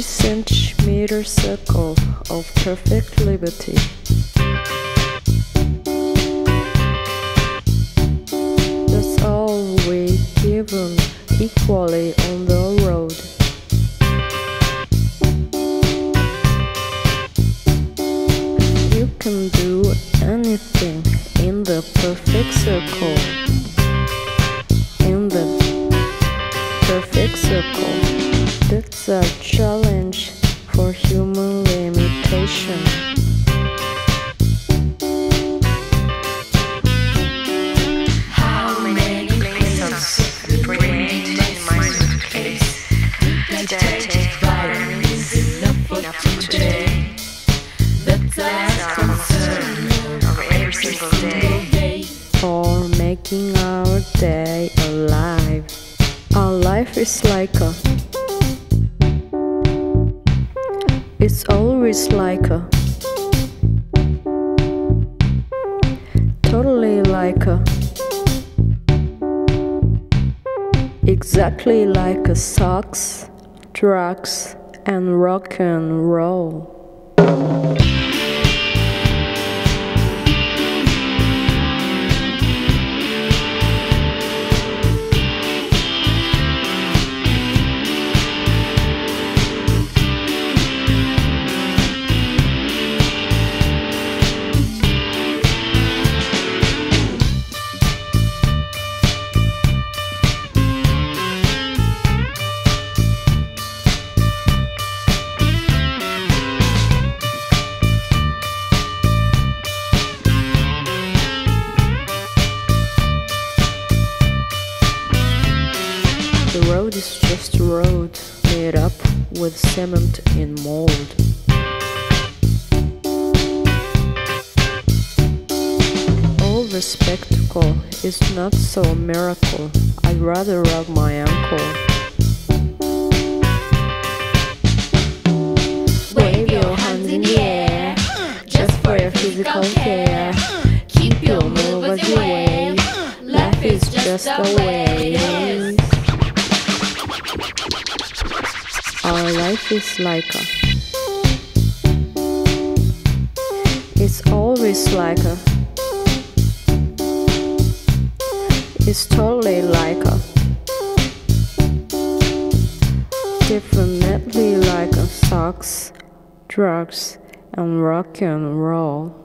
centimeter circle of perfect liberty. That's all we given equally on the road. You can do anything in the perfect circle. In the perfect circle. That's a single day. For making our day alive. Our life is like a. It's always like a. Totally like a. Exactly like a socks, drugs, and rock and roll. Is just a road made up with cement and mold. All the spectacle is not so a miracle. I'd rather rub my ankle. Wave your hands in the air, just for your physical care. Keep your move as you wave. Life is just a wave. Our life is like a. It's always like a. It's totally like a. Definitely like a socks, drugs, and rock and roll.